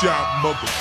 shot, motherfucker.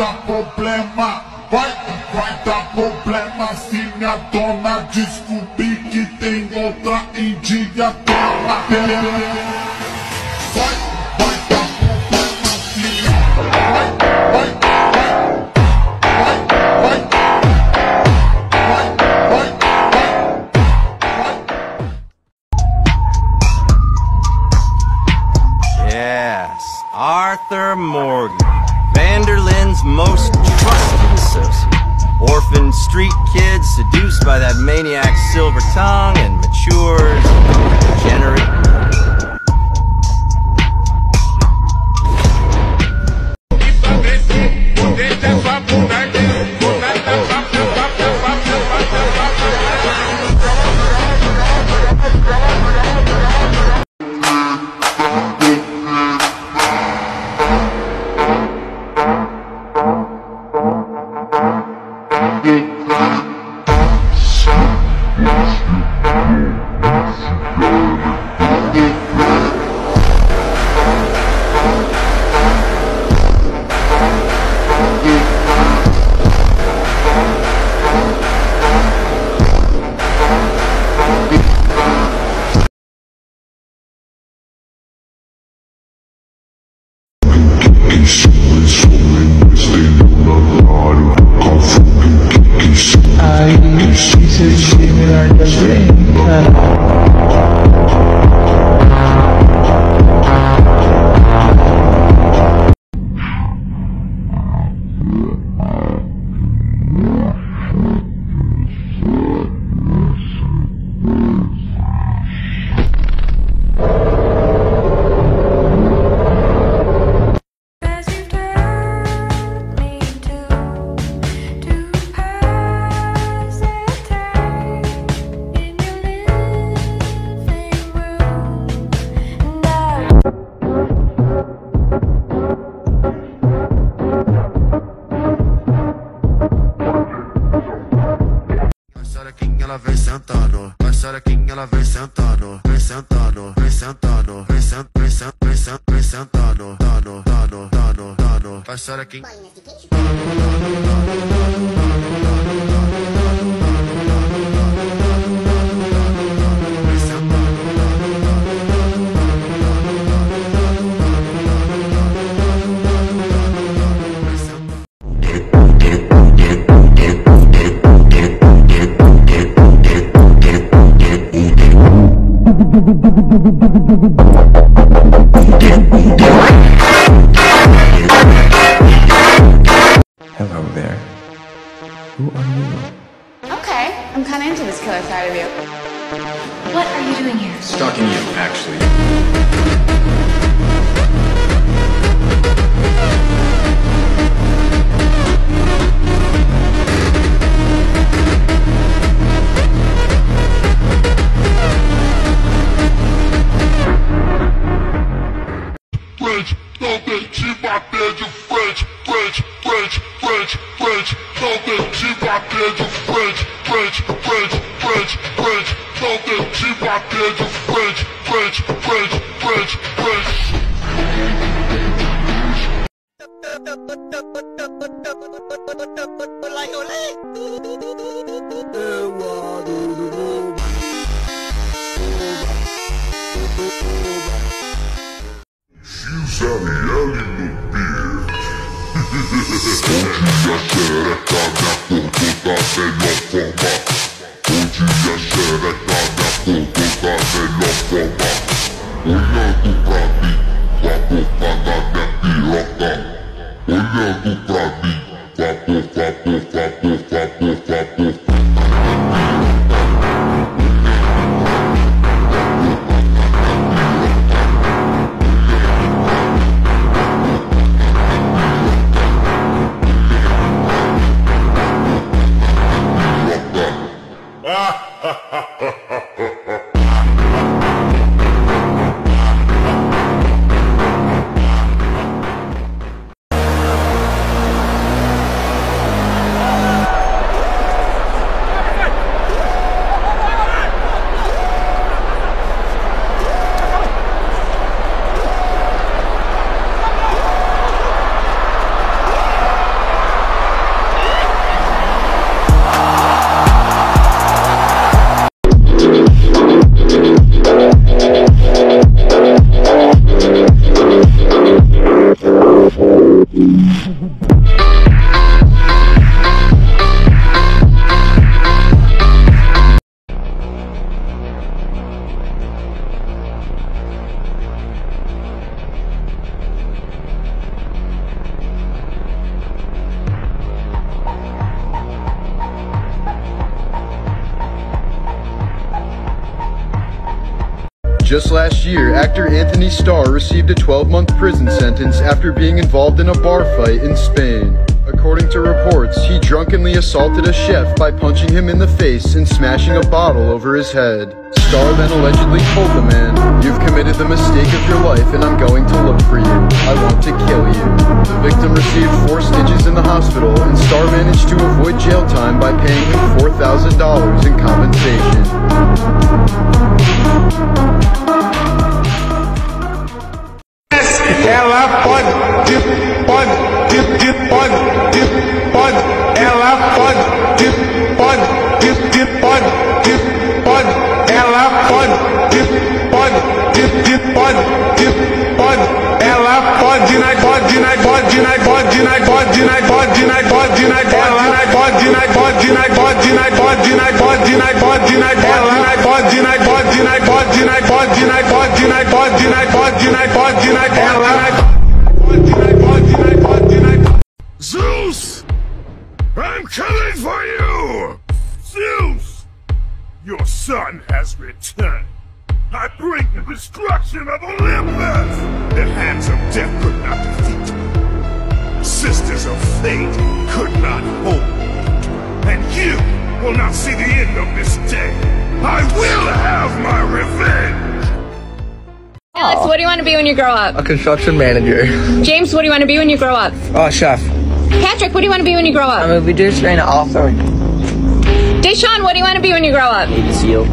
Dar problema, vai, vai dar problema. Se minha dona descobrir que tem outra diadema. Vai, vai dar problema, se minha... Vai, vai, Arthur Morgan, Van der Linde's most trusted associate. Orphan street kid seduced by that maniac's silver tongue and matures, degenerate. Também, xerequinha, ela vem sentando. Vai xerequinha, ela vem sentando. Vem sentando, vem sentando. Vem sentando, vem sentando, vem sentando, vem sentando. Dano, dano, dano, dano. Vai xerequinha. Vem frente, frente, frente, frente, selektálnak kódokat egy lapkoma Olyan tukrádi, lapokánát nem kiraktam Olyan tukrádi, lapok, lapok, lapok, lapok, lapok, lapok Just last year, actor Antony Starr received a 12-month prison sentence after being involved in a bar fight in Spain. According to reports, he drunkenly assaulted a chef by punching him in the face and smashing a bottle over his head. Starr then allegedly told the man, You've committed the mistake of your life and I'm going to look for you. I want to kill you. The victim received four stitches in the hospital and Starr managed to avoid jail time by paying him $4,000 in compensation. Ela pode, pode, pode, pode, pode, ela pode, pode, pode, pode, ela pode, pode, pode, pode, ela pode, pode, pode, pode, pode, pode, pode, ela nai pode, Your son has returned. I bring the destruction of Olympus! The hands of death could not defeat me. Sisters of fate could not hold me. And you will not see the end of this day. I will have my revenge! Alex, what do you want to be when you grow up? A construction manager. James, what do you want to be when you grow up? Oh, chef. Patrick, what do you want to be when you grow A up? movie producer and an Hey, Sean, what do you want to be when you grow up? Navy SEAL.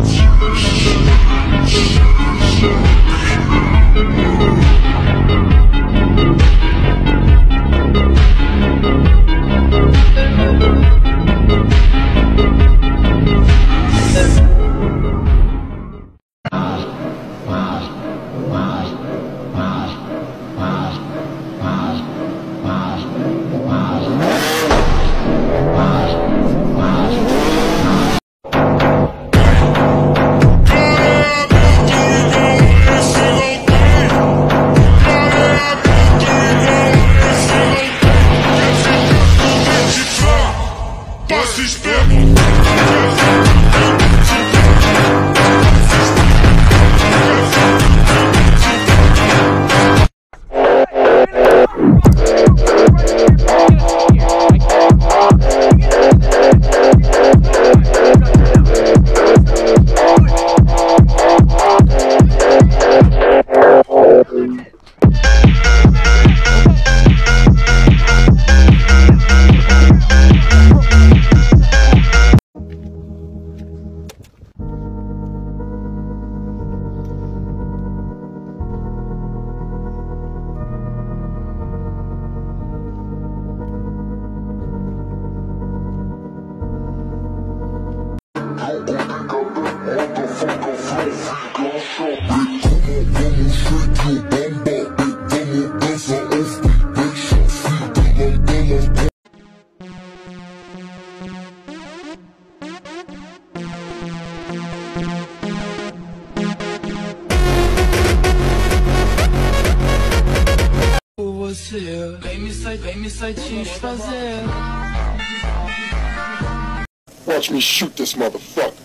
Wow. fazer, vem me, vem me satisfazer. Watch me shoot this motherfucker.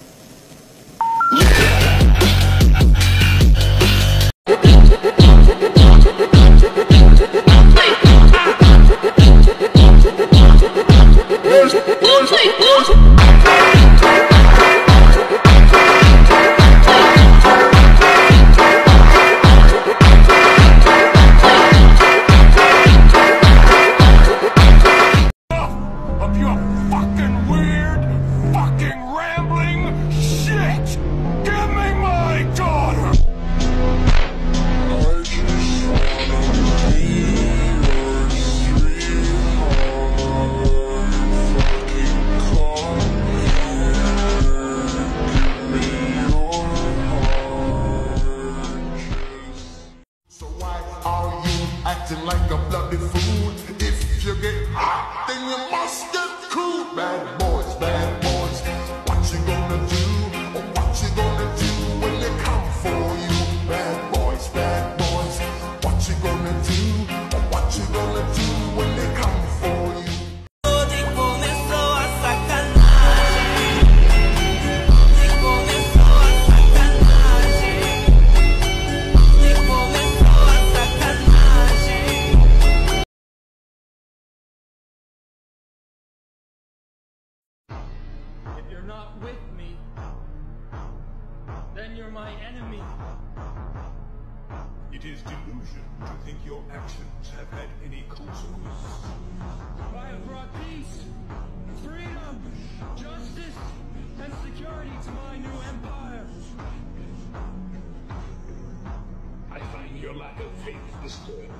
It is delusion to think your actions have had any consequence. I have brought peace, freedom, justice, and security to my new empire. I find your lack of faith disturbing.